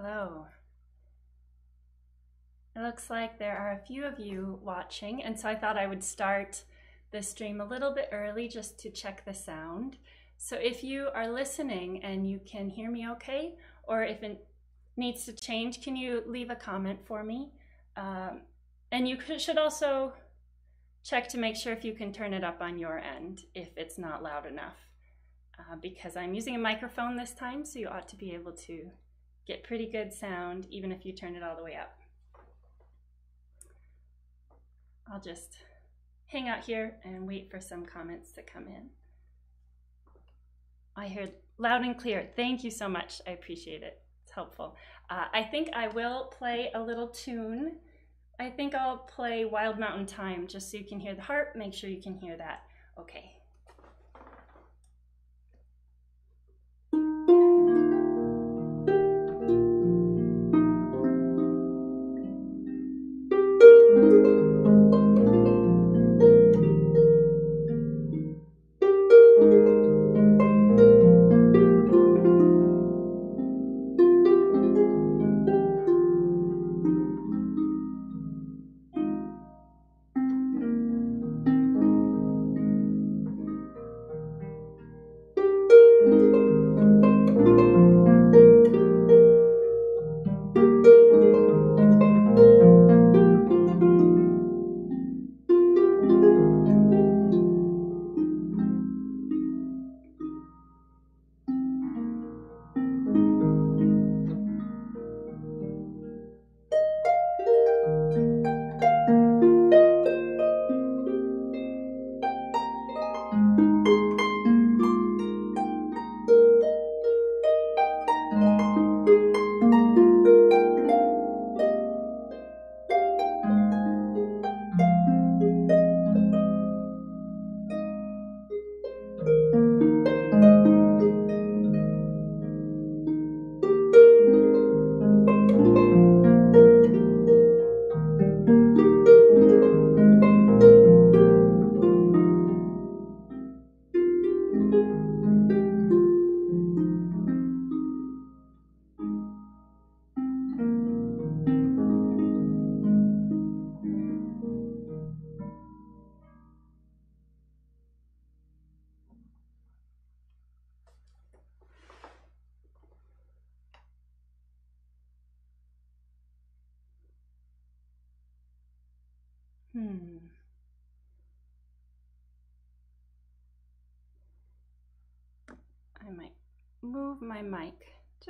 Hello. It looks like there are a few of you watching, and so I thought I would start the stream a little bit early just to check the sound. So if you are listening and you can hear me okay, or if it needs to change, can you leave a comment for me? Um, and you should also check to make sure if you can turn it up on your end if it's not loud enough. Uh, because I'm using a microphone this time, so you ought to be able to get pretty good sound even if you turn it all the way up. I'll just hang out here and wait for some comments to come in. I heard loud and clear. Thank you so much. I appreciate it. It's helpful. Uh, I think I will play a little tune. I think I'll play Wild Mountain Thyme just so you can hear the harp. Make sure you can hear that. Okay.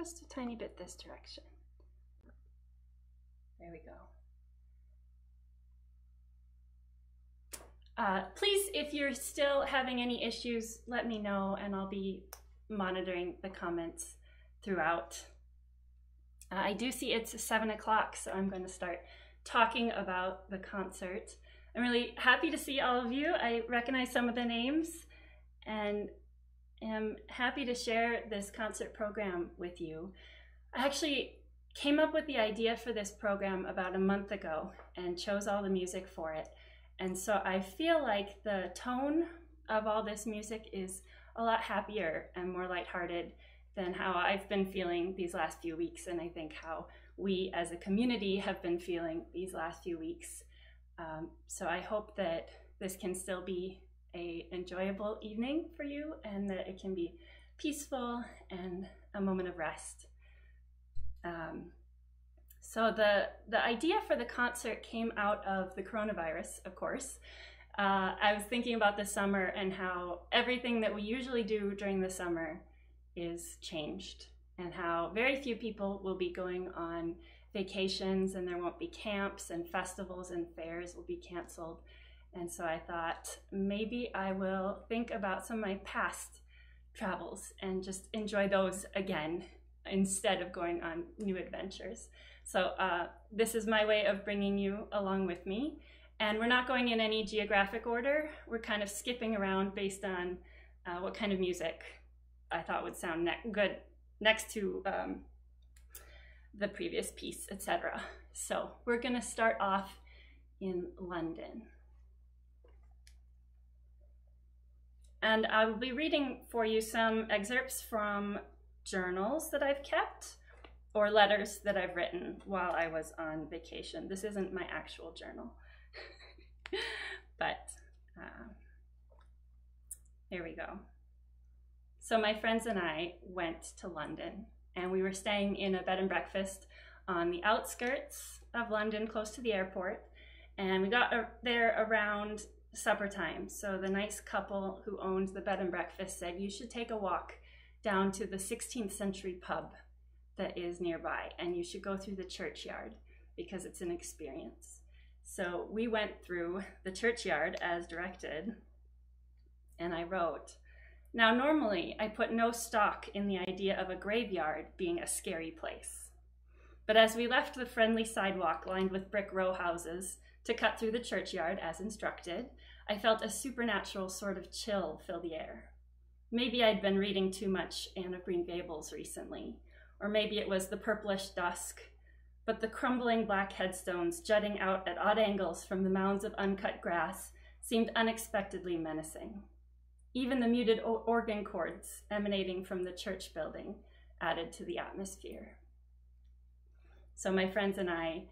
Just a tiny bit this direction. There we go. Uh, please, if you're still having any issues, let me know and I'll be monitoring the comments throughout. Uh, I do see it's seven o'clock, so I'm going to start talking about the concert. I'm really happy to see all of you. I recognize some of the names and am happy to share this concert program with you. I actually came up with the idea for this program about a month ago and chose all the music for it. And so I feel like the tone of all this music is a lot happier and more lighthearted than how I've been feeling these last few weeks. And I think how we as a community have been feeling these last few weeks. Um, so I hope that this can still be a enjoyable evening for you and that it can be peaceful and a moment of rest. Um, so the, the idea for the concert came out of the coronavirus, of course. Uh, I was thinking about the summer and how everything that we usually do during the summer is changed and how very few people will be going on vacations and there won't be camps and festivals and fairs will be canceled. And so I thought maybe I will think about some of my past travels and just enjoy those again instead of going on new adventures. So uh, this is my way of bringing you along with me. And we're not going in any geographic order. We're kind of skipping around based on uh, what kind of music I thought would sound ne good next to um, the previous piece, etc. So we're going to start off in London. And I will be reading for you some excerpts from journals that I've kept or letters that I've written while I was on vacation. This isn't my actual journal, but uh, here we go. So my friends and I went to London and we were staying in a bed and breakfast on the outskirts of London, close to the airport. And we got there around supper time. So the nice couple who owned the bed and breakfast said, You should take a walk down to the 16th century pub that is nearby, and you should go through the churchyard because it's an experience. So we went through the churchyard as directed, and I wrote, Now, normally I put no stock in the idea of a graveyard being a scary place. But as we left the friendly sidewalk lined with brick row houses to cut through the churchyard as instructed, I felt a supernatural sort of chill fill the air. Maybe I'd been reading too much Anne of Green Gables recently, or maybe it was the purplish dusk, but the crumbling black headstones jutting out at odd angles from the mounds of uncut grass seemed unexpectedly menacing. Even the muted organ chords emanating from the church building added to the atmosphere. So my friends and I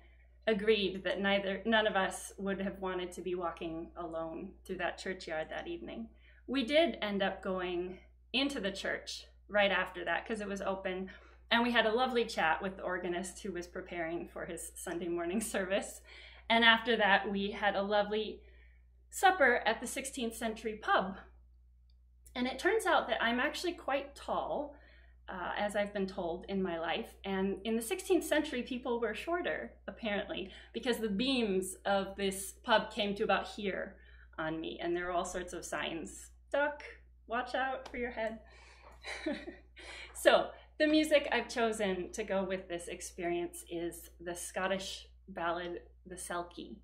agreed that neither none of us would have wanted to be walking alone through that churchyard that evening. We did end up going into the church right after that because it was open and we had a lovely chat with the organist who was preparing for his Sunday morning service. And after that, we had a lovely supper at the 16th century pub. And it turns out that I'm actually quite tall, uh, as I've been told in my life. And in the 16th century, people were shorter, apparently, because the beams of this pub came to about here on me. And there were all sorts of signs duck, watch out for your head. so the music I've chosen to go with this experience is the Scottish ballad, The Selkie.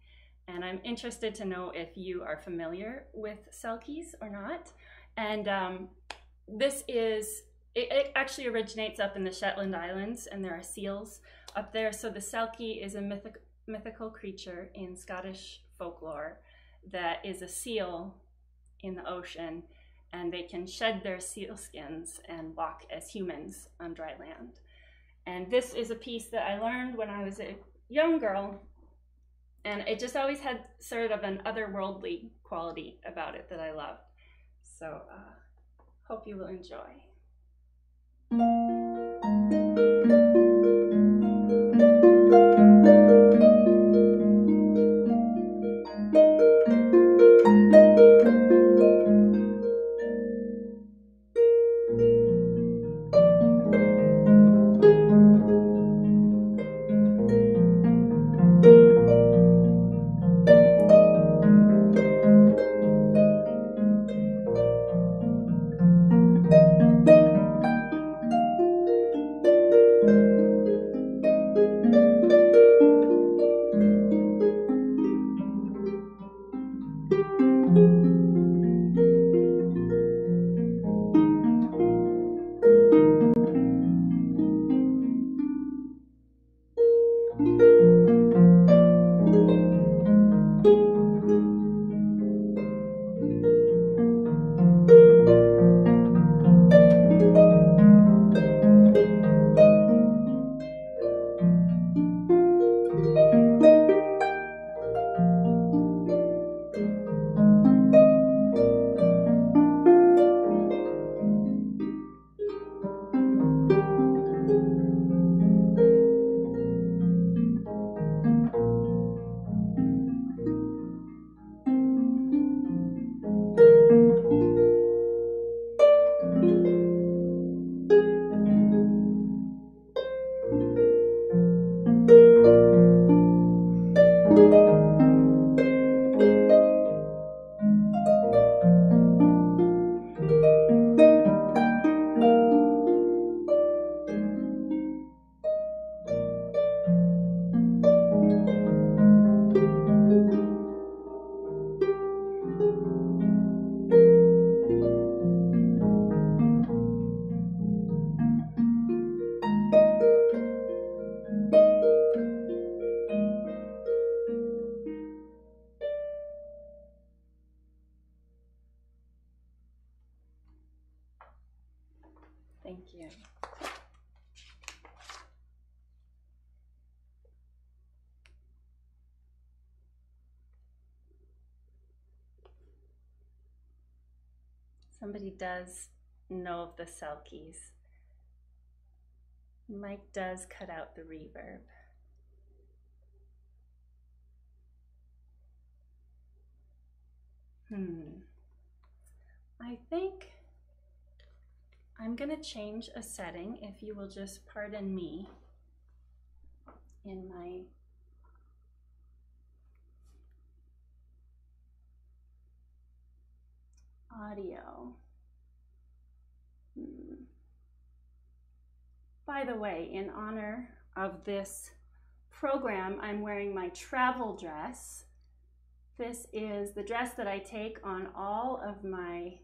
And I'm interested to know if you are familiar with Selkies or not. And um, this is, it, it, actually originates up in the Shetland Islands and there are seals up there. So the Selkie is a mythic, mythical creature in Scottish folklore that is a seal in the ocean and they can shed their seal skins and walk as humans on dry land. And this is a piece that I learned when I was a young girl, and it just always had sort of an otherworldly quality about it that I loved. So, uh, hope you will enjoy. Somebody does know of the Selkies. Mike does cut out the reverb. Hmm. I think I'm going to change a setting if you will just pardon me in my audio. By the way, in honor of this program, I'm wearing my travel dress. This is the dress that I take on all of my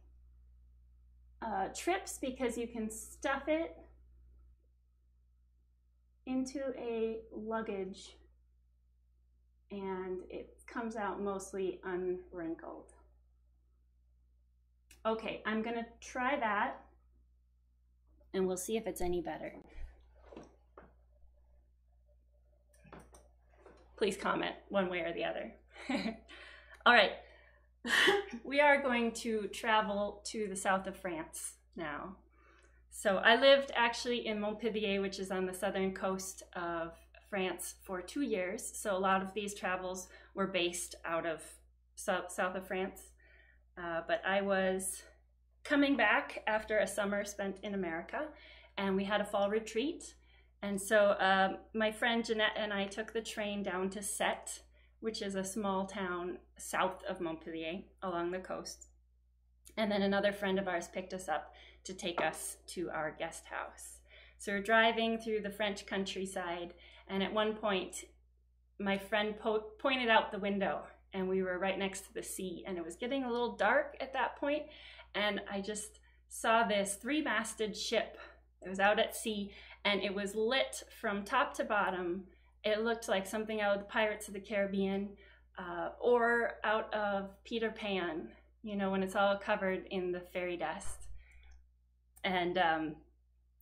uh, trips because you can stuff it into a luggage and it comes out mostly unwrinkled. Okay, I'm gonna try that and we'll see if it's any better. Please comment one way or the other. All right, we are going to travel to the south of France now. So I lived actually in Montpellier, which is on the southern coast of France for two years. So a lot of these travels were based out of south, south of France. Uh, but I was coming back after a summer spent in America and we had a fall retreat. And so um, my friend Jeanette and I took the train down to Sète, which is a small town south of Montpellier along the coast. And then another friend of ours picked us up to take us to our guest house. So we're driving through the French countryside, and at one point, my friend po pointed out the window, and we were right next to the sea, and it was getting a little dark at that point, and I just saw this three-masted ship It was out at sea, and it was lit from top to bottom. It looked like something out of the Pirates of the Caribbean uh, or out of Peter Pan, you know, when it's all covered in the fairy dust and um,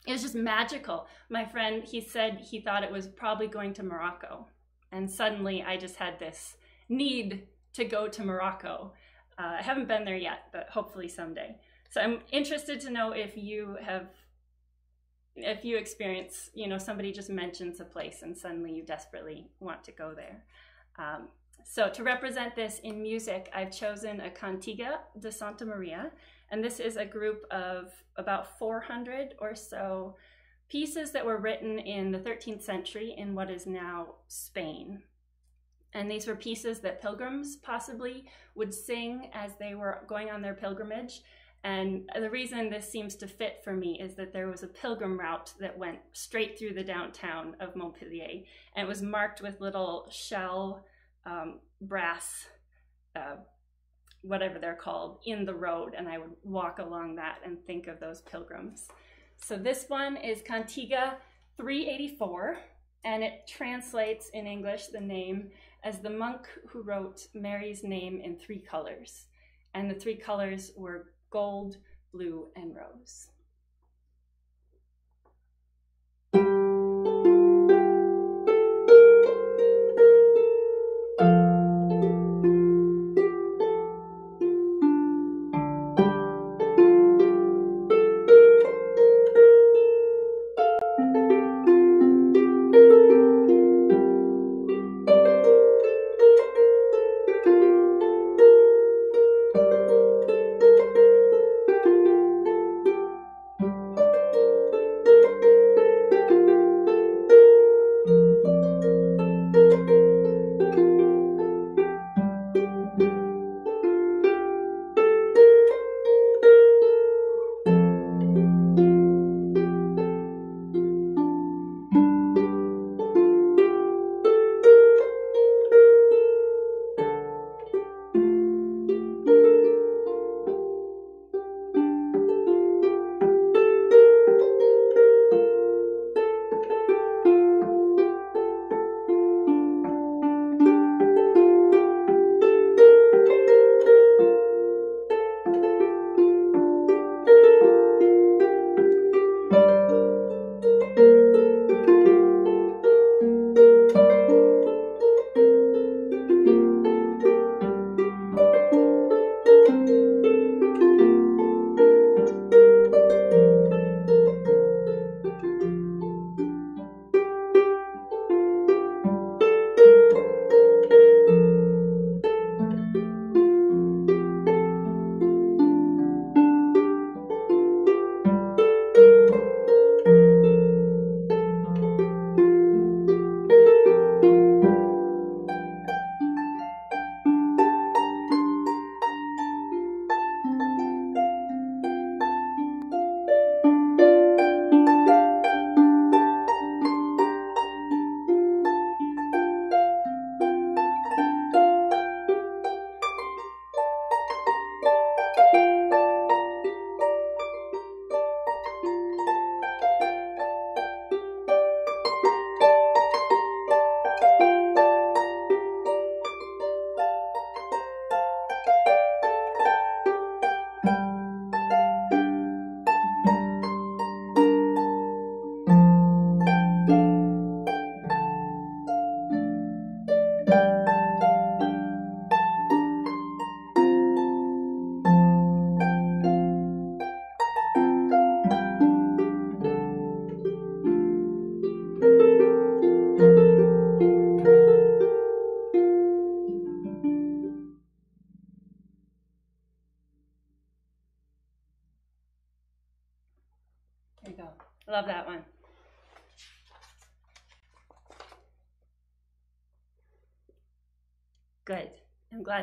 it was just magical. My friend, he said he thought it was probably going to Morocco, and suddenly I just had this need to go to Morocco. Uh, I haven't been there yet, but hopefully someday. So I'm interested to know if you have, if you experience, you know, somebody just mentions a place and suddenly you desperately want to go there. Um, so to represent this in music, I've chosen a Cantiga de Santa Maria, and this is a group of about 400 or so pieces that were written in the 13th century in what is now Spain. And these were pieces that pilgrims possibly would sing as they were going on their pilgrimage. And the reason this seems to fit for me is that there was a pilgrim route that went straight through the downtown of Montpellier, and it was marked with little shell um, brass uh, whatever they're called, in the road, and I would walk along that and think of those pilgrims. So this one is Cantiga 384, and it translates in English the name as the monk who wrote Mary's name in three colors. And the three colors were gold, blue, and rose.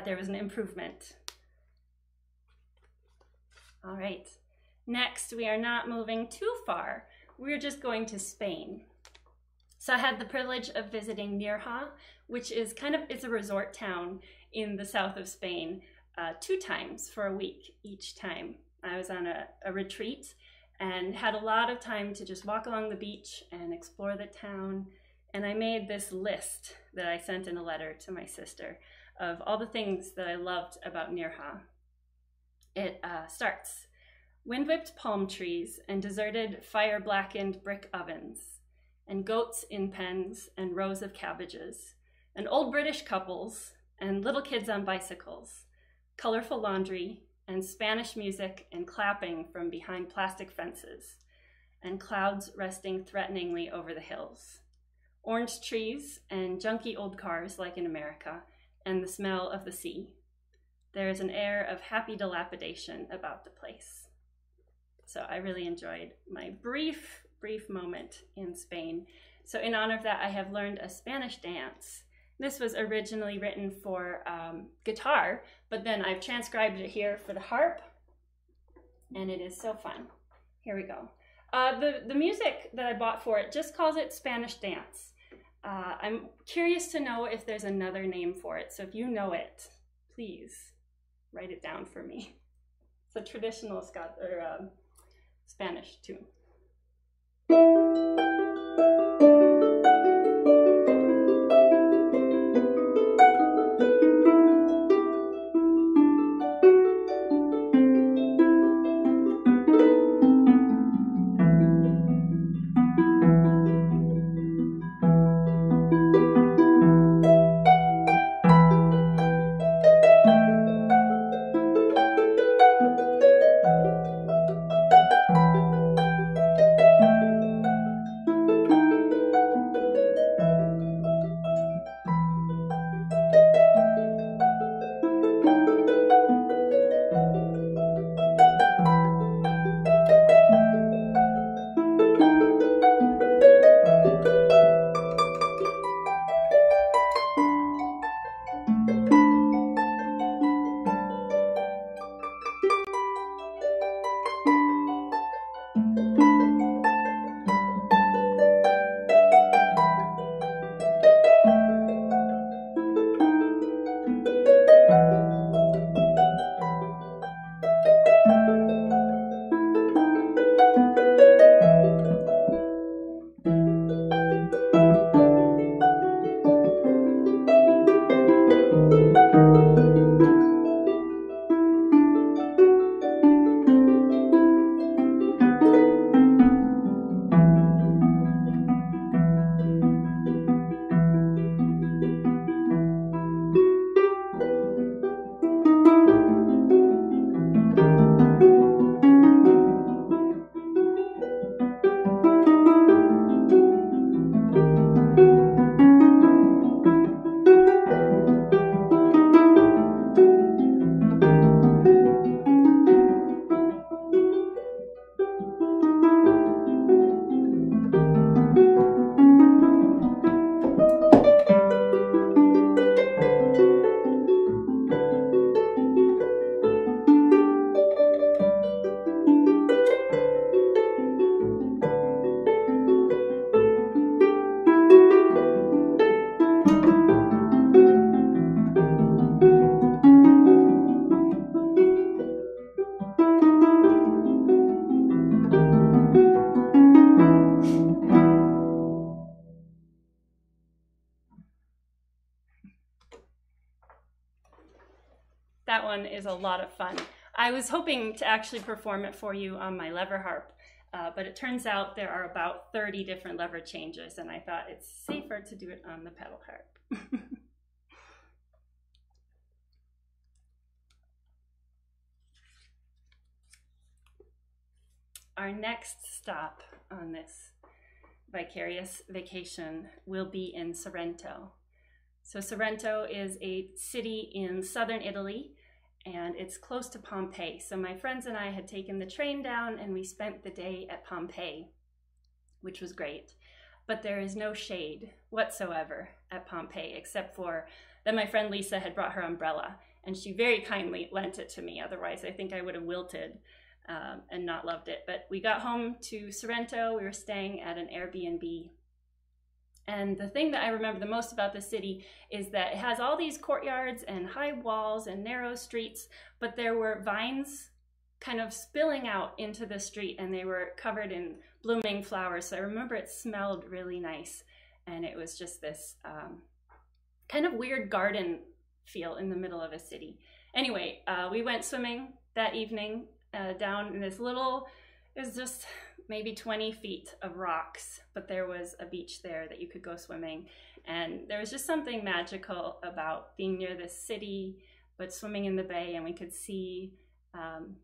There was an improvement. All right. Next, we are not moving too far. We're just going to Spain. So I had the privilege of visiting Nerja, which is kind of, it's a resort town in the south of Spain, uh, two times for a week each time. I was on a, a retreat and had a lot of time to just walk along the beach and explore the town. And I made this list that I sent in a letter to my sister of all the things that I loved about Nerja. It uh, starts wind whipped palm trees and deserted fire blackened brick ovens, and goats in pens and rows of cabbages, and old British couples and little kids on bicycles, colorful laundry, and Spanish music and clapping from behind plastic fences, and clouds resting threateningly over the hills. Orange trees and junky old cars like in America, and the smell of the sea. There is an air of happy dilapidation about the place. So I really enjoyed my brief, brief moment in Spain. So in honor of that, I have learned a Spanish dance. This was originally written for um, guitar, but then I've transcribed it here for the harp, and it is so fun. Here we go. Uh, the, the music that I bought for it just calls it Spanish dance. Uh, I'm curious to know if there's another name for it, so if you know it, please write it down for me. It's a traditional Scot or uh, Spanish tune. Was hoping to actually perform it for you on my lever harp, uh, but it turns out there are about 30 different lever changes, and I thought it's safer to do it on the pedal harp. Our next stop on this vicarious vacation will be in Sorrento. So Sorrento is a city in southern Italy, and it's close to Pompeii. So my friends and I had taken the train down and we spent the day at Pompeii, which was great. But there is no shade whatsoever at Pompeii, except for that my friend Lisa had brought her umbrella and she very kindly lent it to me. Otherwise, I think I would have wilted um, and not loved it. But we got home to Sorrento. We were staying at an Airbnb and the thing that I remember the most about the city is that it has all these courtyards and high walls and narrow streets, but there were vines kind of spilling out into the street and they were covered in blooming flowers. So I remember it smelled really nice. And it was just this um, kind of weird garden feel in the middle of a city. Anyway, uh, we went swimming that evening uh, down in this little, it was just maybe 20 feet of rocks, but there was a beach there that you could go swimming. And there was just something magical about being near the city, but swimming in the bay, and we could see um,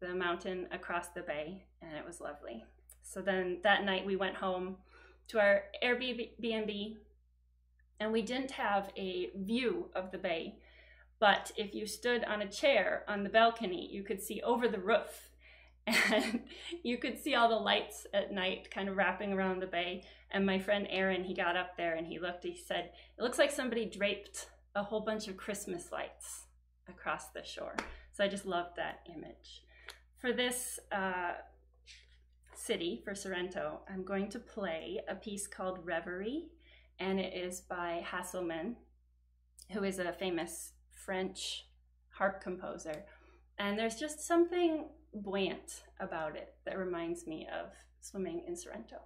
the mountain across the bay, and it was lovely. So then that night we went home to our Airbnb, and we didn't have a view of the bay. But if you stood on a chair on the balcony, you could see over the roof and you could see all the lights at night kind of wrapping around the bay. And my friend Aaron, he got up there and he looked, he said, It looks like somebody draped a whole bunch of Christmas lights across the shore. So I just loved that image. For this uh, city, for Sorrento, I'm going to play a piece called Reverie, and it is by Hasselmans, who is a famous French harp composer. And there's just something buoyant about it that reminds me of swimming in Sorrento.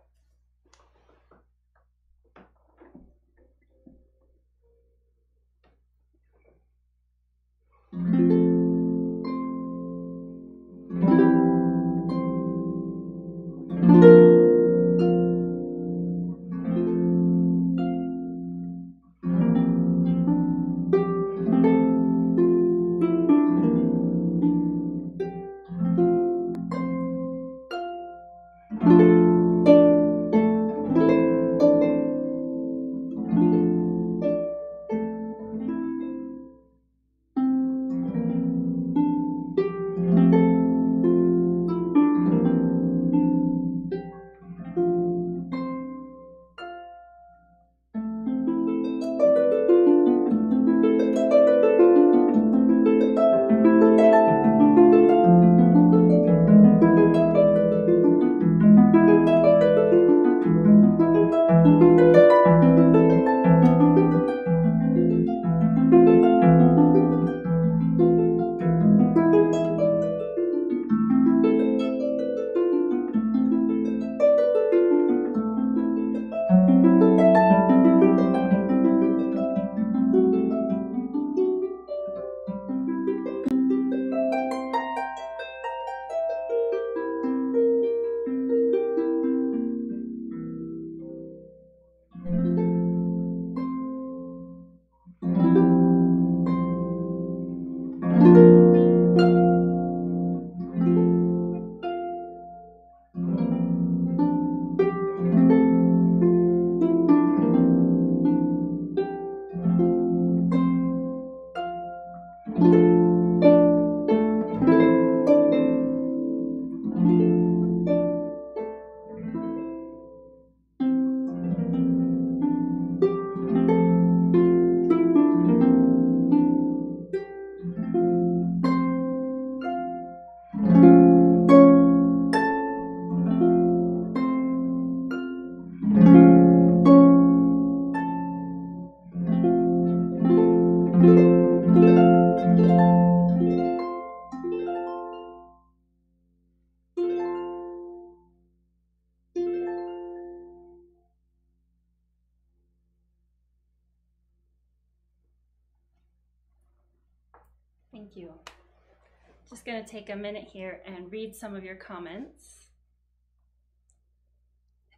To take a minute here and read some of your comments.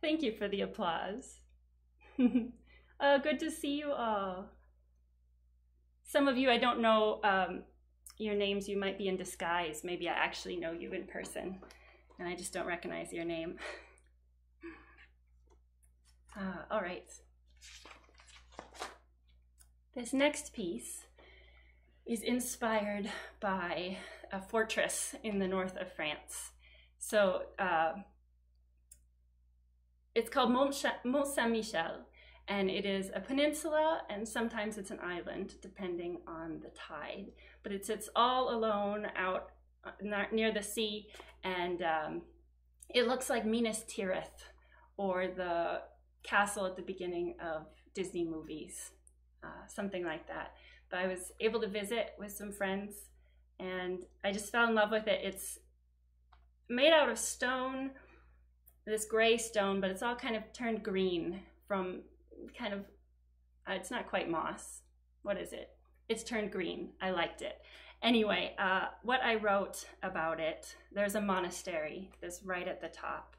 Thank you for the applause. uh, good to see you all. Some of you, I don't know um, your names, you might be in disguise. Maybe I actually know you in person and I just don't recognize your name. Uh, all right. This next piece is inspired by a fortress in the north of France. So uh, it's called Mont, Saint Michel, and it is a peninsula, and sometimes it's an island, depending on the tide. But it sits all alone out uh, near the sea, and um, it looks like Minas Tirith or the castle at the beginning of Disney movies, uh, something like that. But I was able to visit with some friends, and I just fell in love with it. It's made out of stone, this gray stone, but it's all kind of turned green from kind of, uh, it's not quite moss. What is it? It's turned green. I liked it. Anyway, uh, what I wrote about it, there's a monastery that's right at the top.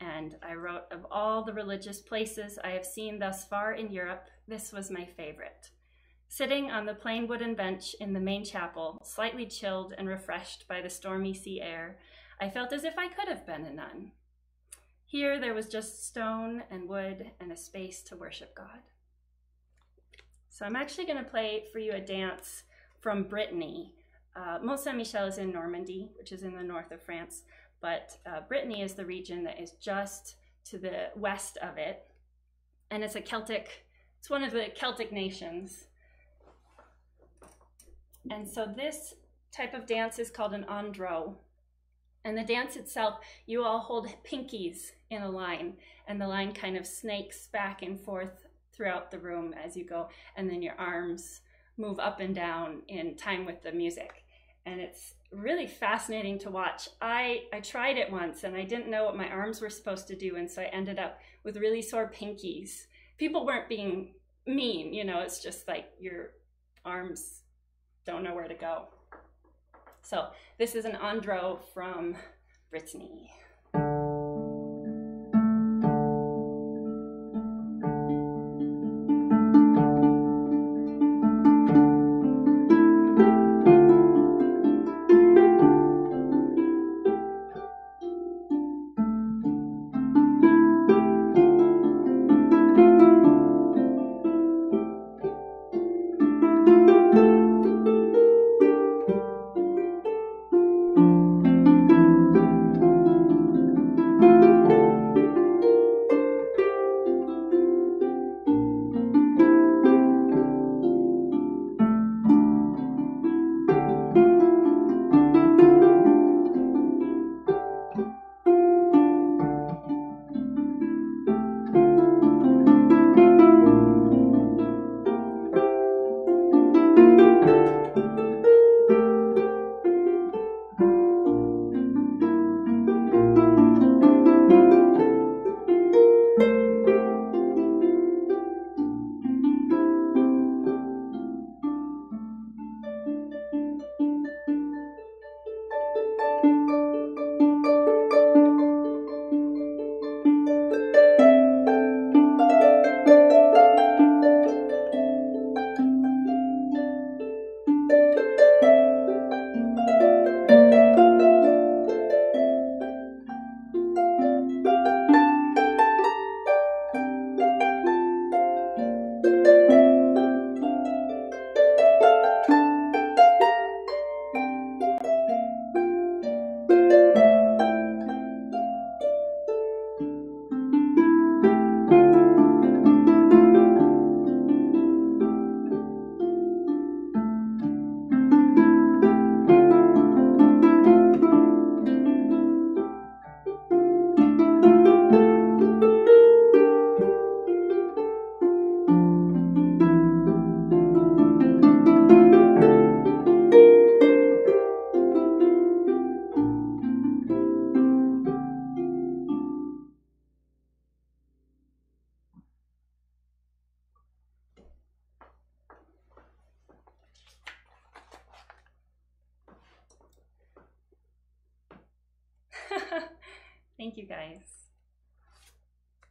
And I wrote, of all the religious places I have seen thus far in Europe, this was my favorite. Sitting on the plain wooden bench in the main chapel, slightly chilled and refreshed by the stormy sea air, I felt as if I could have been a nun. Here there was just stone and wood and a space to worship God. So I'm actually going to play for you a dance from Brittany. Uh, Mont Saint Michel is in Normandy, which is in the north of France, but uh, Brittany is the region that is just to the west of it. And it's a Celtic, it's one of the Celtic nations. And so this type of dance is called an andro. And the dance itself, you all hold pinkies in a line, and the line kind of snakes back and forth throughout the room as you go, and then your arms move up and down in time with the music. And it's really fascinating to watch. I, I tried it once and I didn't know what my arms were supposed to do, and so I ended up with really sore pinkies. People weren't being mean, you know, it's just like your arms don't know where to go. So this is an andro from Brittany.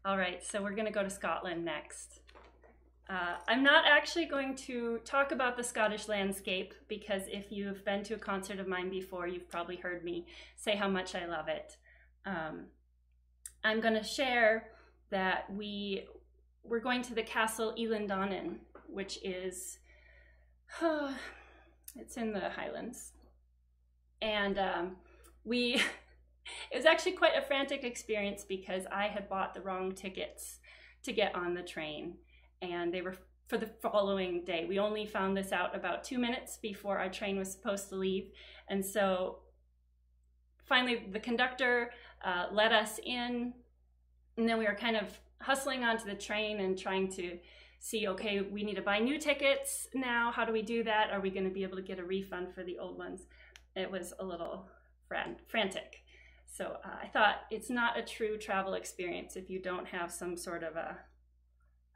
All right, so we're going to go to Scotland next. Uh, I'm not actually going to talk about the Scottish landscape because if you've been to a concert of mine before, you've probably heard me say how much I love it. Um, I'm going to share that we we're going to the castle Eilean Donan, which is uh, It's in the Highlands. And um, we, it was actually quite a frantic experience because I had bought the wrong tickets to get on the train and they were for the following day. We only found this out about two minutes before our train was supposed to leave. And so finally, the conductor uh, let us in, and then we were kind of hustling onto the train and trying to see okay, we need to buy new tickets now. How do we do that? Are we going to be able to get a refund for the old ones? It was a little fran- frantic. So uh, I thought it's not a true travel experience if you don't have some sort of a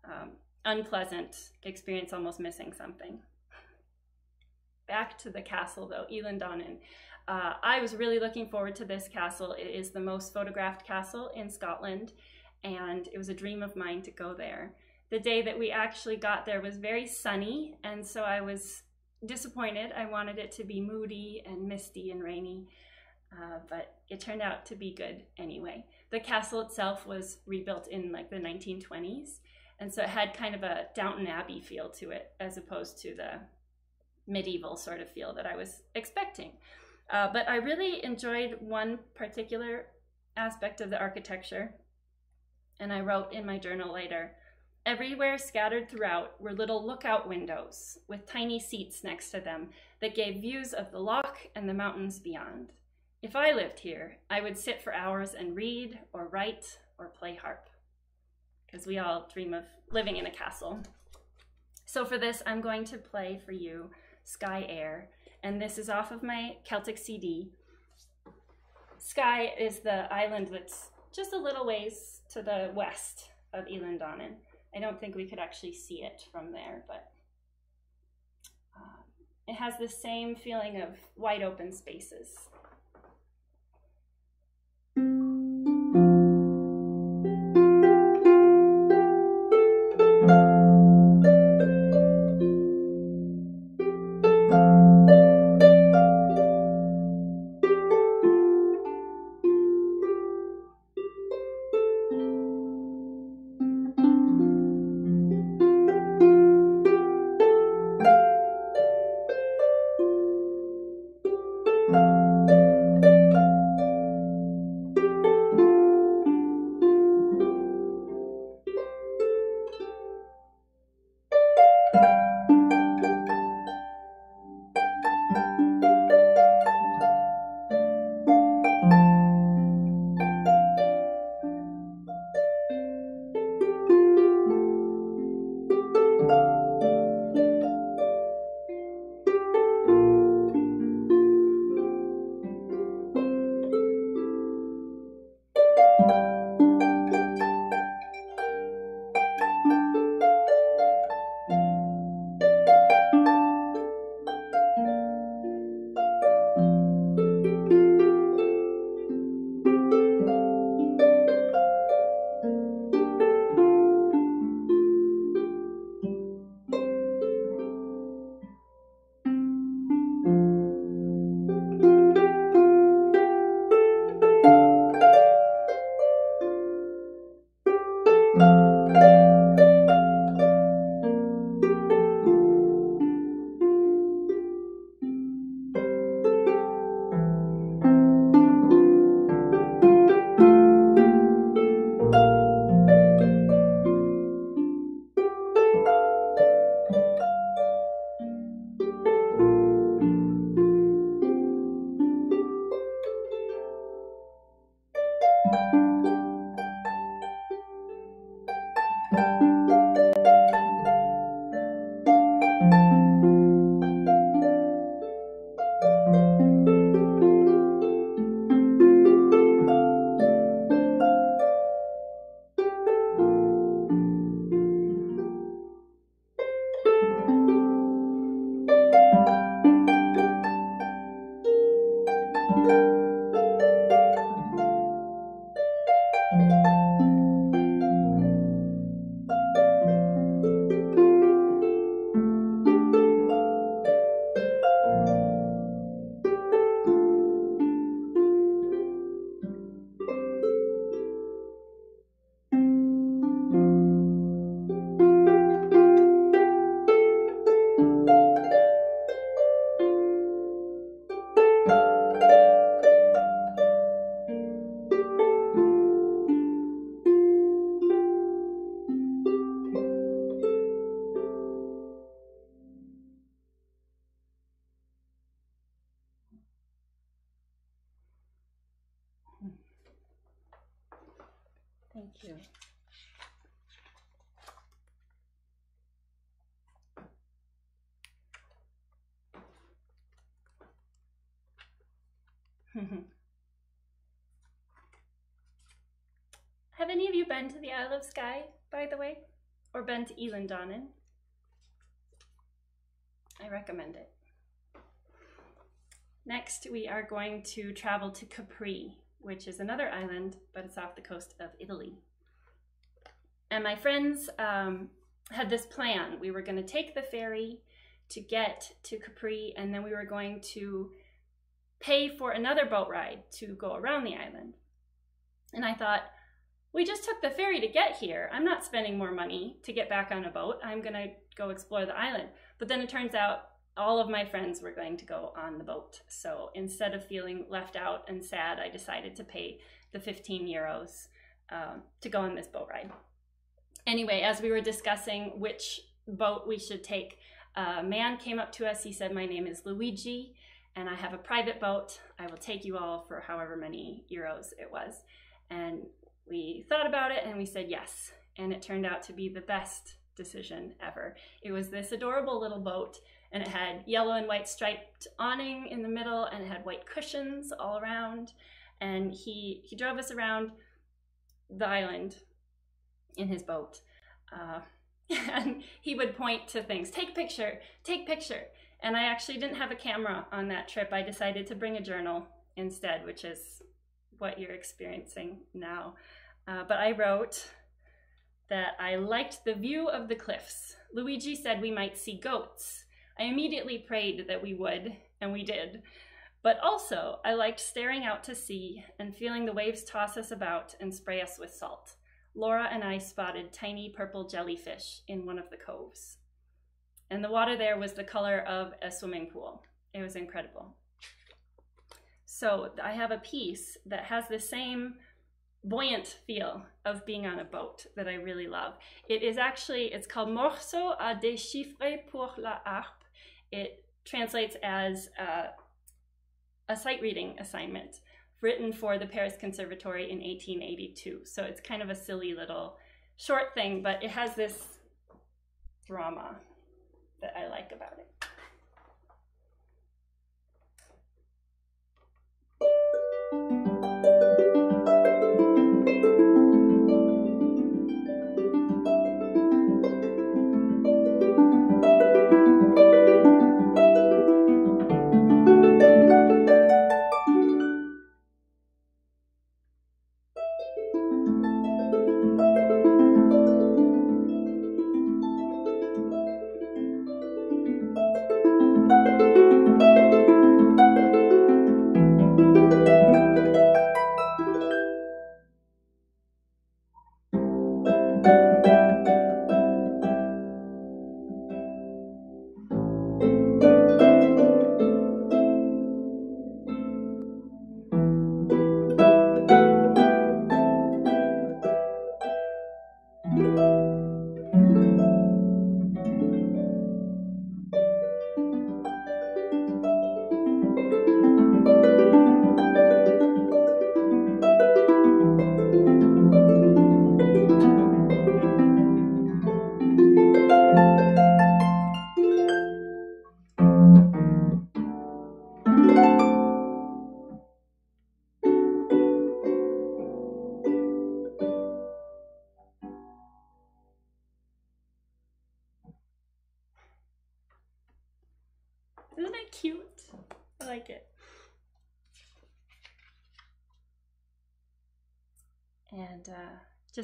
um, unpleasant experience, almost missing something. Back to the castle though, Eilean Uh, I was really looking forward to this castle. It is the most photographed castle in Scotland, and it was a dream of mine to go there. The day that we actually got there was very sunny, and so I was disappointed. I wanted it to be moody and misty and rainy, uh, but it turned out to be good anyway. The castle itself was rebuilt in like the 1920s, and so it had kind of a Downton Abbey feel to it as opposed to the medieval sort of feel that I was expecting. Uh, but I really enjoyed one particular aspect of the architecture. And I wrote in my journal later Everywhere scattered throughout were little lookout windows with tiny seats next to them that gave views of the loch and the mountains beyond. If I lived here, I would sit for hours and read or write or play harp because we all dream of living in a castle. So for this, I'm going to play for you Skye Air, and this is off of my Celtic CD. Skye is the island that's just a little ways to the west of Eilean Donan. I don't think we could actually see it from there, but uh, it has the same feeling of wide open spaces. Been? I recommend it. Next, we are going to travel to Capri, which is another island, but it's off the coast of Italy. And my friends um, had this plan. We were going to take the ferry to get to Capri, and then we were going to pay for another boat ride to go around the island. And I thought, we just took the ferry to get here. I'm not spending more money to get back on a boat. I'm going to go explore the island. But then it turns out all of my friends were going to go on the boat. So instead of feeling left out and sad, I decided to pay the 15 euros um, to go on this boat ride. Anyway, as we were discussing which boat we should take, a man came up to us. He said, My name is Luigi, and I have a private boat. I will take you all for however many euros it was. And we thought about it and we said yes. And it turned out to be the best decision ever. It was this adorable little boat and it had yellow and white striped awning in the middle and it had white cushions all around and he he drove us around the island in his boat uh, and he would point to things take picture take picture and i actually didn't have a camera on that trip i decided to bring a journal instead which is what you're experiencing now uh, but i wrote that i liked the view of the cliffs luigi said we might see goats I immediately prayed that we would, and we did. But also, I liked staring out to sea and feeling the waves toss us about and spray us with salt. Laura and I spotted tiny purple jellyfish in one of the coves. And the water there was the color of a swimming pool. It was incredible. So I have a piece that has the same buoyant feel of being on a boat that I really love. It is actually, it's called Morceau à déchiffrer pour la harpe it translates as uh, a sight reading assignment written for the Paris Conservatory in 1882. So it's kind of a silly little short thing, but it has this drama that I like about it.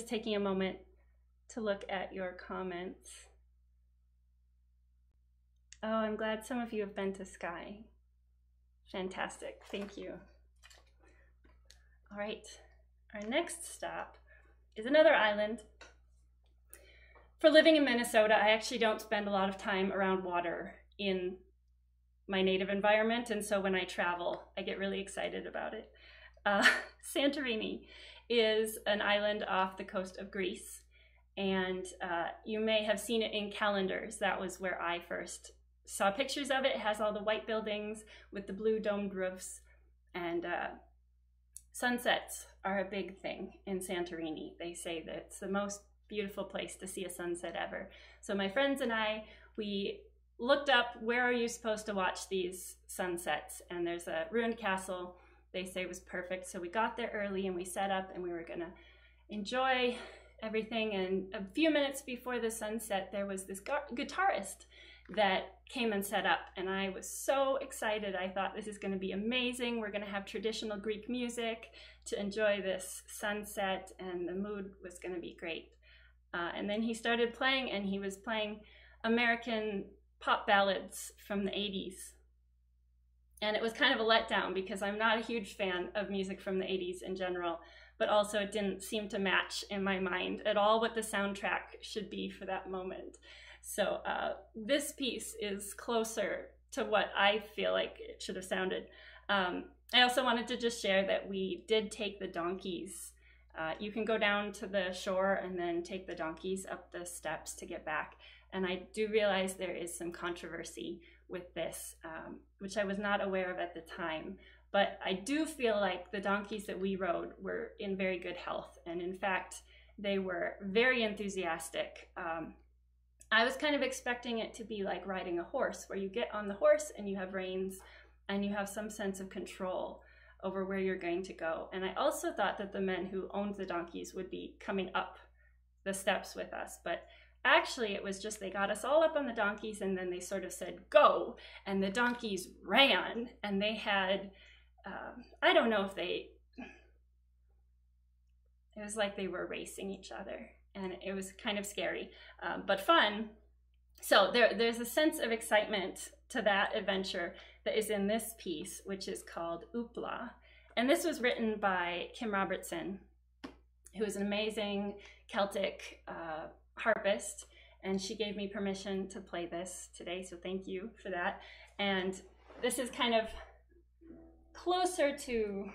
Taking a moment to look at your comments. Oh, I'm glad some of you have been to Skye. Fantastic, thank you. All right, our next stop is another island. For living in Minnesota, I actually don't spend a lot of time around water in my native environment, and so when I travel, I get really excited about it. Uh, Santorini is an island off the coast of Greece. And uh, you may have seen it in calendars. That was where I first saw pictures of it. It has all the white buildings with the blue domed roofs. And uh, sunsets are a big thing in Santorini. They say that it's the most beautiful place to see a sunset ever. So my friends and I, we looked up where are you supposed to watch these sunsets and there's a ruined castle they say was perfect. So we got there early and we set up and we were gonna enjoy everything. And a few minutes before the sunset there was this guitarist that came and set up and i was so excited. I thought this is going to be amazing. We're going to have traditional greek music to enjoy this sunset and the mood was going to be great. Uh, and then he started playing and he was playing american pop ballads from the 80s. And it was kind of a letdown because I'm not a huge fan of music from the 80s in general, but also it didn't seem to match in my mind at all what the soundtrack should be for that moment. So uh, this piece is closer to what I feel like it should have sounded. Um, I also wanted to just share that we did take the donkeys. Uh, you can go down to the shore and then take the donkeys up the steps to get back. And I do realize there is some controversy with this, um, which I was not aware of at the time. But I do feel like the donkeys that we rode were in very good health. And in fact, they were very enthusiastic. Um, I was kind of expecting it to be like riding a horse, where you get on the horse and you have reins and you have some sense of control over where you're going to go. And I also thought that the men who owned the donkeys would be coming up the steps with us. But Actually, it was just they got us all up on the donkeys and then they sort of said, go. And the donkeys ran and they had, um, I don't know if they, it was like they were racing each other and it was kind of scary, um, but fun. So there, there's a sense of excitement to that adventure that is in this piece, which is called Oopla. And this was written by Kim Robertson, who is an amazing Celtic uh, harpist and she gave me permission to play this today so thank you for that and this is kind of closer to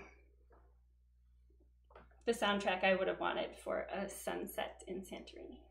the soundtrack I would have wanted for a sunset in Santorini.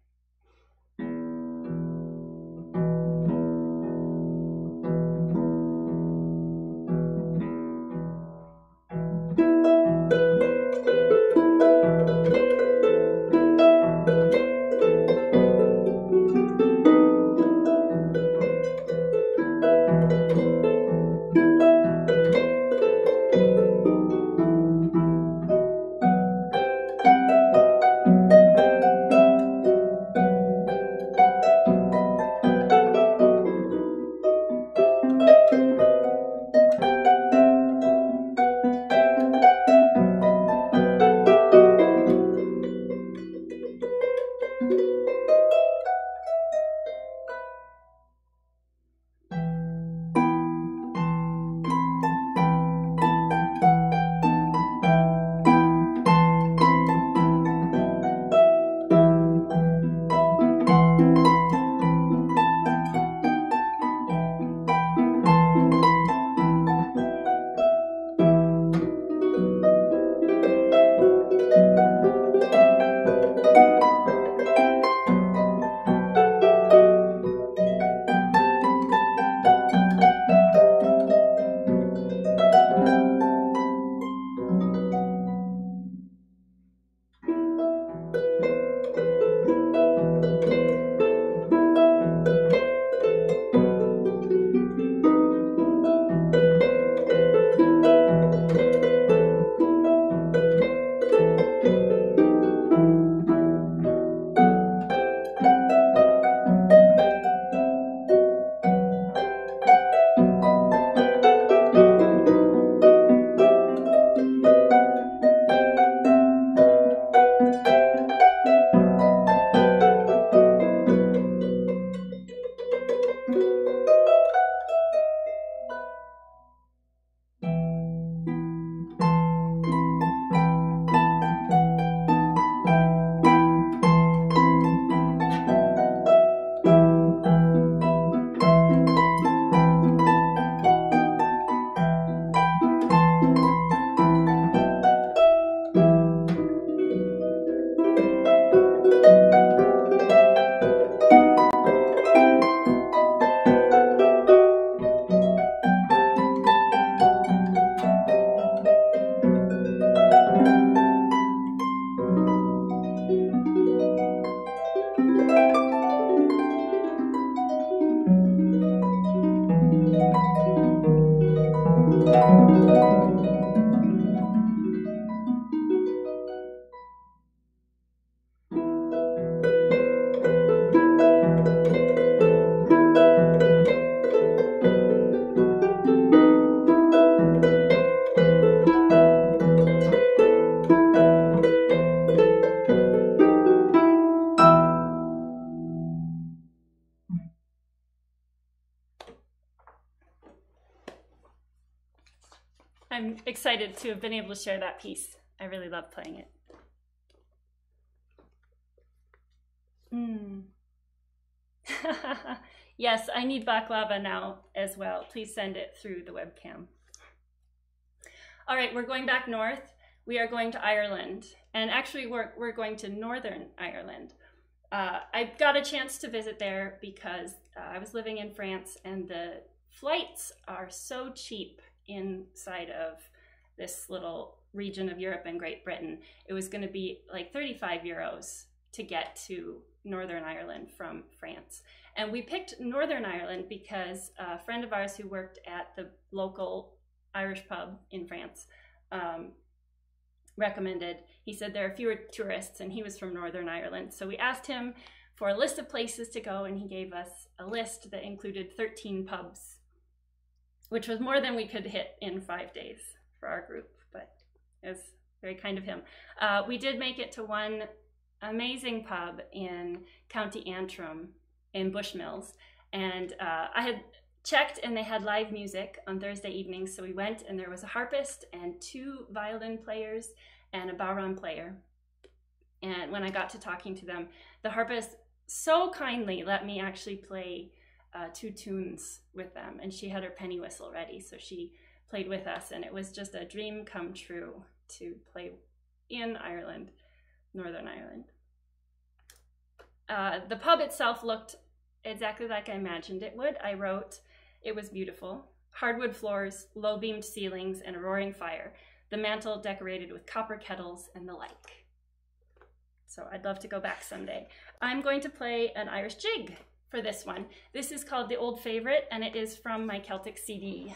To have been able to share that piece. I really love playing it. Mm. yes, I need baklava now as well. Please send it through the webcam. All right, we're going back north. We are going to Ireland. And actually, we're, we're going to Northern Ireland. Uh, I got a chance to visit there because uh, I was living in France and the flights are so cheap inside of this little region of Europe and Great Britain. It was going to be like 35 euros to get to Northern Ireland from France. And we picked Northern Ireland because a friend of ours who worked at the local Irish pub in France um, recommended. He said there are fewer tourists, and he was from Northern Ireland. So we asked him for a list of places to go, and he gave us a list that included 13 pubs, which was more than we could hit in five days for our group, but it was very kind of him. Uh, we did make it to one amazing pub in County Antrim in Bushmills, and uh, I had checked and they had live music on Thursday evenings. So we went and there was a harpist and two violin players and a bodhrán player. And when I got to talking to them, the harpist so kindly let me actually play uh, two tunes with them. And she had her penny whistle ready. So she played with us. And it was just a dream come true to play in Ireland, Northern Ireland. Uh, the pub itself looked exactly like I imagined it would. I wrote it was beautiful. Hardwood floors, low beamed ceilings, and a roaring fire. The mantel decorated with copper kettles and the like. So I'd love to go back someday. I'm going to play an Irish jig for this one. This is called The Old Favorite, and it is from my Celtic CD.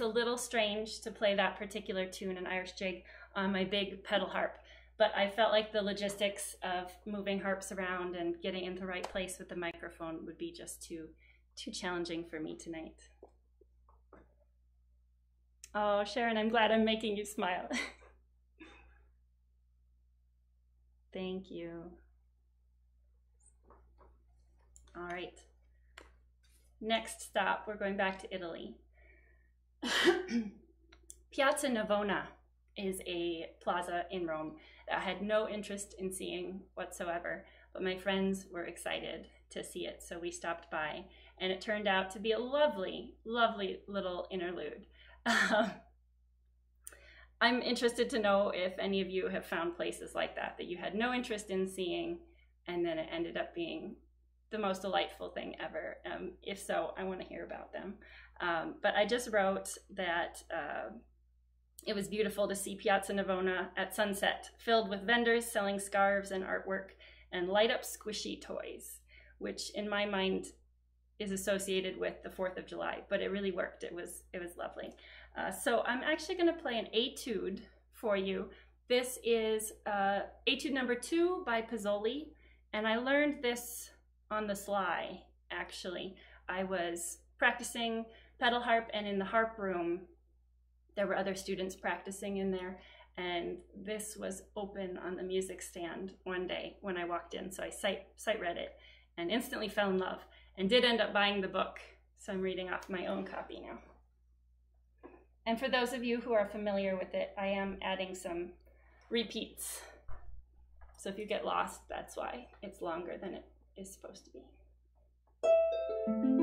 It's a little strange to play that particular tune, an Irish jig, on my big pedal harp, but I felt like the logistics of moving harps around and getting in the right place with the microphone would be just too, too challenging for me tonight. Oh, Sharon, I'm glad I'm making you smile. Thank you. All right. Next stop, we're going back to Italy. Piazza Navona is a plaza in Rome that I had no interest in seeing whatsoever, but my friends were excited to see it, so we stopped by, and it turned out to be a lovely, lovely little interlude. I'm interested to know if any of you have found places like that that you had no interest in seeing, and then it ended up being the most delightful thing ever. Um, if so, I want to hear about them. Um, but I just wrote that uh, it was beautiful to see Piazza Navona at sunset, filled with vendors selling scarves and artwork and light up squishy toys, which in my mind is associated with the 4th of July, but it really worked. It was, it was lovely. Uh, so I'm actually going to play an etude for you. This is uh, etude number two by Pozzoli, and I learned this on the sly, actually. I was practicing pedal harp, and in the harp room, there were other students practicing in there, and this was open on the music stand one day when I walked in, so I sight, sight read it and instantly fell in love and did end up buying the book, so I'm reading off my own copy now. And for those of you who are familiar with it, I am adding some repeats. So if you get lost, that's why it's longer than it is supposed to be.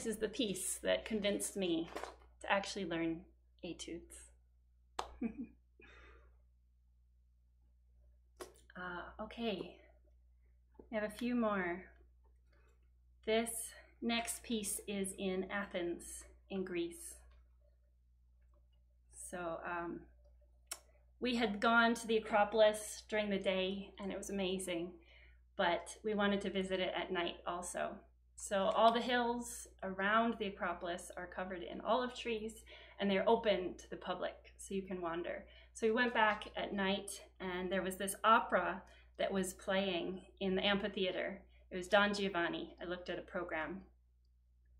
This is the piece that convinced me to actually learn etudes. uh, okay, we have a few more. This next piece is in Athens in Greece. So um, we had gone to the Acropolis during the day and it was amazing, but we wanted to visit it at night also. So all the hills around the Acropolis are covered in olive trees and they're open to the public so you can wander. So we went back at night and there was this opera that was playing in the amphitheater. It was Don Giovanni. I looked at a program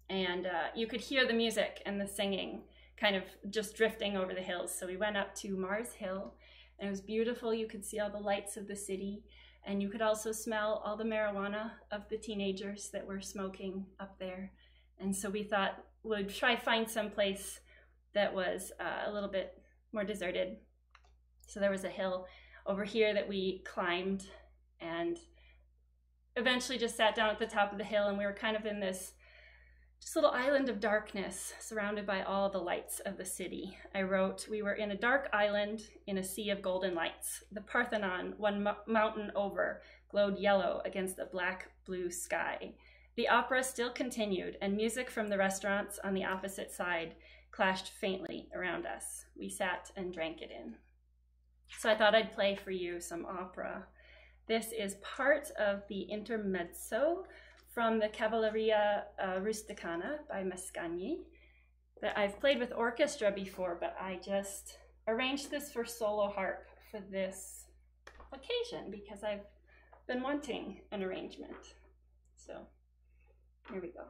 and uh, you could hear the music and the singing kind of just drifting over the hills. So we went up to Mars Hill and it was beautiful. You could see all the lights of the city and you could also smell all the marijuana of the teenagers that were smoking up there. And so we thought we'd try find some place that was uh, a little bit more deserted. So there was a hill over here that we climbed and eventually just sat down at the top of the hill and we were kind of in this just little island of darkness surrounded by all the lights of the city. I wrote, We were in a dark island in a sea of golden lights. The Parthenon, one mountain over, glowed yellow against a black blue sky. The opera still continued, and music from the restaurants on the opposite side clashed faintly around us. We sat and drank it in. So I thought I'd play for you some opera. This is part of the intermezzo from the Cavalleria uh, Rusticana by Mascagni that I've played with orchestra before, but I just arranged this for solo harp for this occasion because I've been wanting an arrangement. So here we go.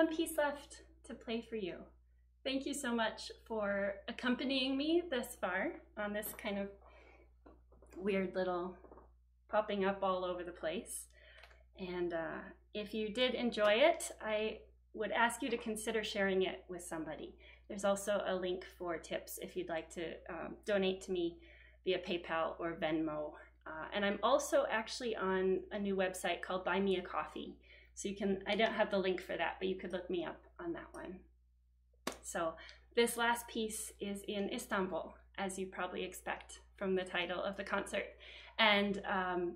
One piece left to play for you. Thank you so much for accompanying me this far on this kind of weird little popping up all over the place. And uh, if you did enjoy it, I would ask you to consider sharing it with somebody. There's also a link for tips if you'd like to um, donate to me via PayPal or Venmo. Uh, and I'm also actually on a new website called Buy Me a Coffee. So you can, I don't have the link for that, but you could look me up on that one. So this last piece is in Istanbul, as you probably expect from the title of the concert. And um,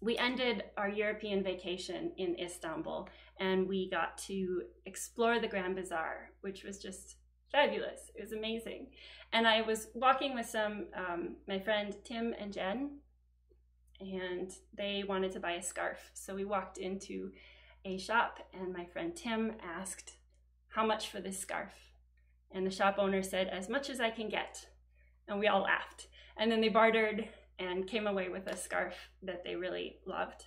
we ended our European vacation in Istanbul and we got to explore the Grand Bazaar, which was just fabulous. It was amazing. And I was walking with some, um, my friend Tim and Jen, and they wanted to buy a scarf. So we walked into a shop, and my friend Tim asked, How much for this scarf? And the shop owner said, As much as I can get. And we all laughed. And then they bartered and came away with a scarf that they really loved.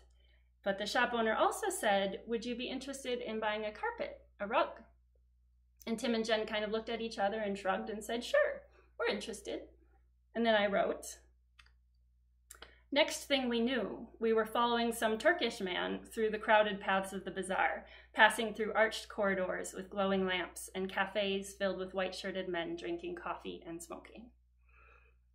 But the shop owner also said, Would you be interested in buying a carpet, a rug? And Tim and Jen kind of looked at each other and shrugged and said, Sure, we're interested. And then I wrote, Next thing we knew, we were following some Turkish man through the crowded paths of the bazaar, passing through arched corridors with glowing lamps and cafes filled with white shirted men drinking coffee and smoking.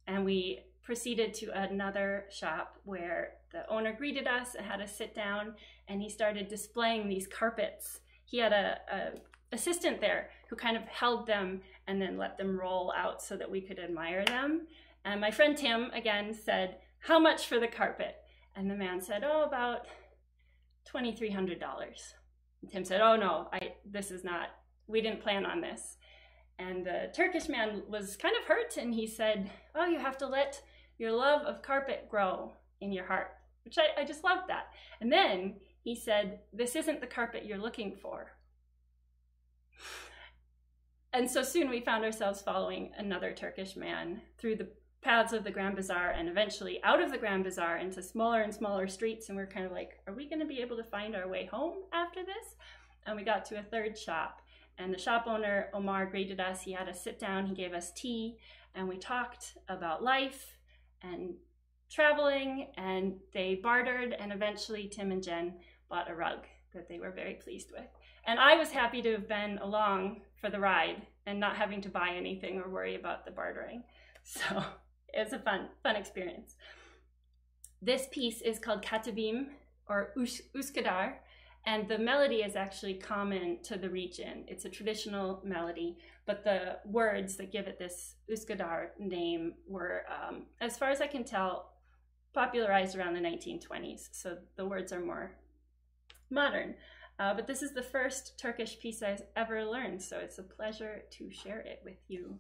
And we proceeded to another shop where the owner greeted us and had us sit down, and he started displaying these carpets. He had a, a assistant there who kind of held them and then let them roll out so that we could admire them. And my friend Tim again said, how much for the carpet? And the man said, Oh, about $2,300. Tim said, Oh, no, I, this is not, we didn't plan on this. And the Turkish man was kind of hurt and he said, Oh, you have to let your love of carpet grow in your heart, which I, I just loved that. And then he said, This isn't the carpet you're looking for. And so soon we found ourselves following another Turkish man through the paths of the Grand Bazaar and eventually out of the Grand Bazaar into smaller and smaller streets. And we're kind of like, are we going to be able to find our way home after this? And we got to a third shop. And the shop owner, Omar, greeted us. He had us sit down, he gave us tea, and we talked about life and traveling. And they bartered, and eventually Tim and Jen bought a rug that they were very pleased with. And I was happy to have been along for the ride and not having to buy anything or worry about the bartering. So it was a fun, fun experience. This piece is called Katibim or Uskudar, and the melody is actually common to the region. It's a traditional melody, but the words that give it this Uskudar name were, um, as far as I can tell, popularized around the 1920s. So the words are more modern. Uh, but this is the first Turkish piece I've ever learned, so it's a pleasure to share it with you.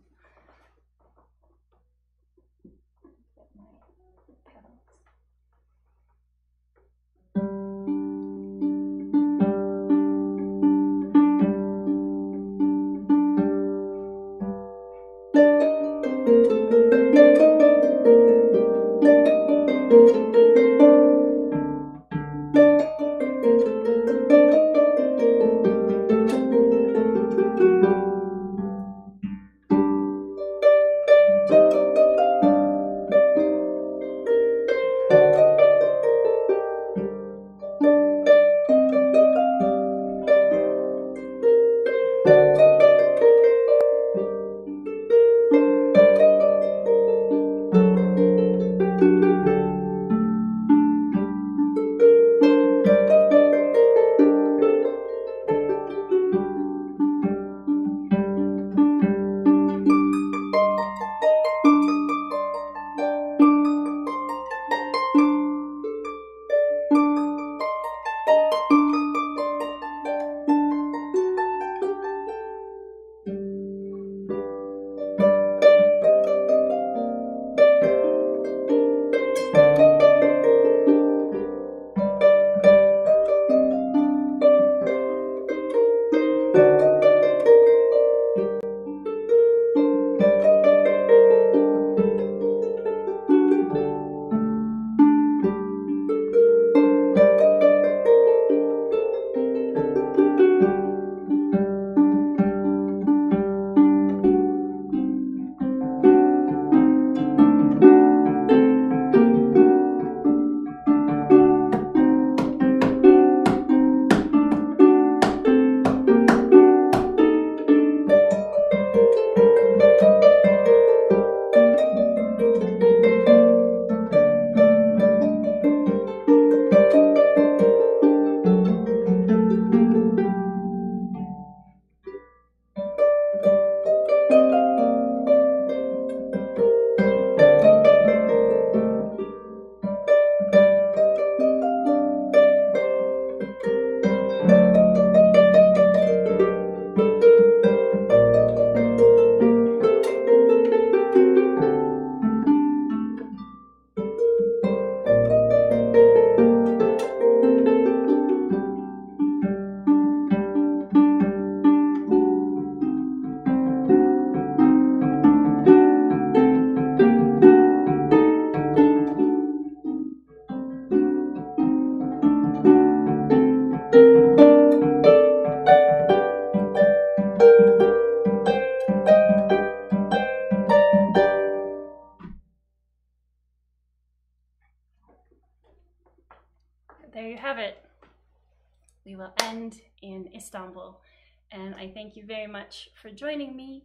Very much for joining me.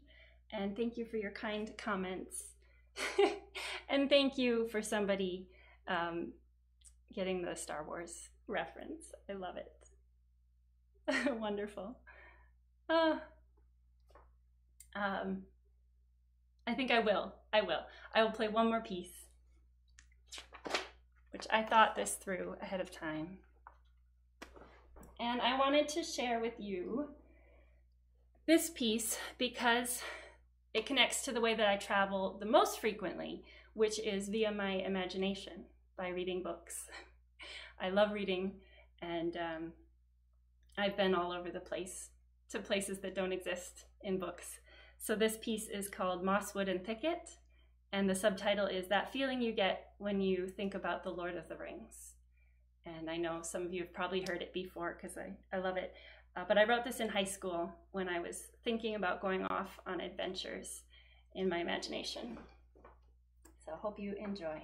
And thank you for your kind comments. and thank you for somebody um, getting the Star Wars reference. I love it. Wonderful. Uh, um, I think I will. I will. I will play one more piece, which I thought this through ahead of time. And I wanted to share with you this piece because it connects to the way that I travel the most frequently, which is via my imagination by reading books. I love reading, and um, I've been all over the place to places that don't exist in books. So this piece is called Mosswood and Thicket, and the subtitle is That Feeling You Get When You Think About the Lord of the Rings. And I know some of you have probably heard it before because I, I love it. Uh, but I wrote this in high school when I was thinking about going off on adventures in my imagination. So I hope you enjoy.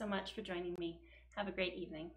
So much for joining me. Have a great evening.